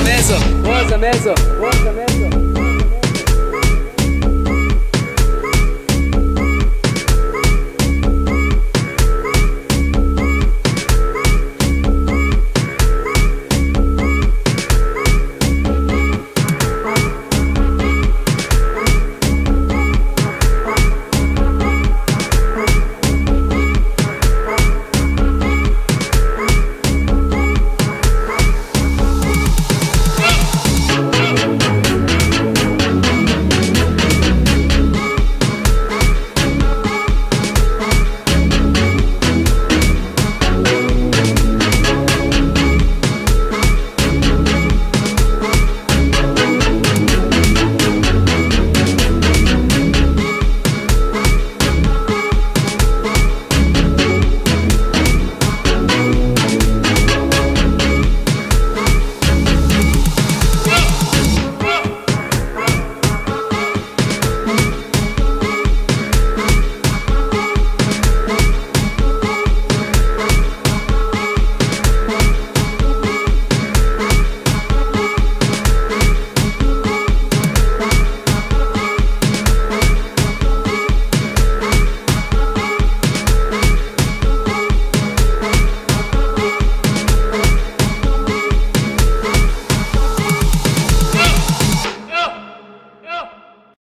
meso, once meso, once meso.